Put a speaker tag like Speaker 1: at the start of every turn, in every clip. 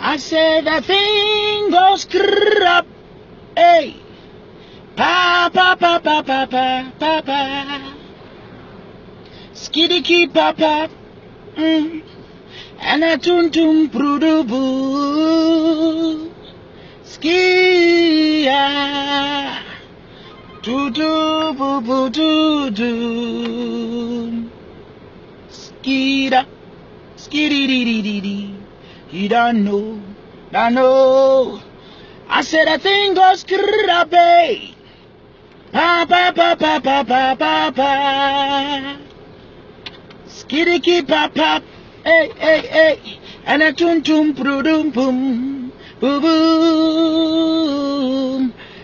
Speaker 1: I said that thing goes crap. Hey. Pa pa pa pa pa pa pa pa. Skiddy keep pa pa. Mm. And a tum tum prudu boo. Skia. Do boo boo do do. Skida. Skiddy You don't know. I know. I said that thing goes crappy. Eh? Pa pa pa pa pa pa pa pa. Skiddy keep pa pa. Hey hey hey. And a tum tum prudum boom. Boom boom.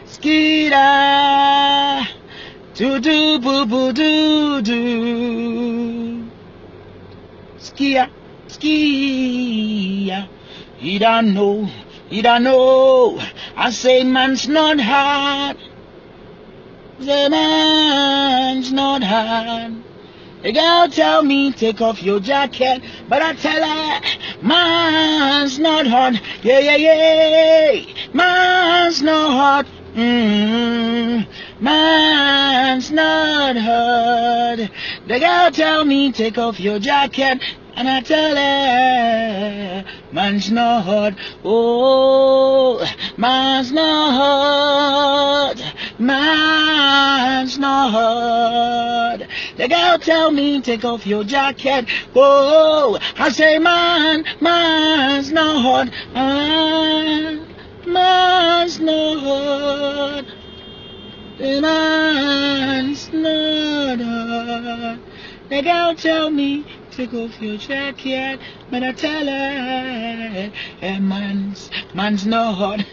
Speaker 1: Skida. Do do boo boo do do. Skia. Skia. He don't know. He don't know. I say man's not hard. Say man's not hard. The girl tell me take off your jacket, but I tell her man's not hard. Yeah yeah yeah. Man's not hard. Mm, man's not hard. The girl tell me take off your jacket, and I tell her, man's not hard. Oh, man's not hard. The girl tell me take off your jacket. Oh, I say man, man's not hard. Man, man's not hard. Man's not hard. The girl tell me take off your jacket, but I tell her, eh, man's man's not hard.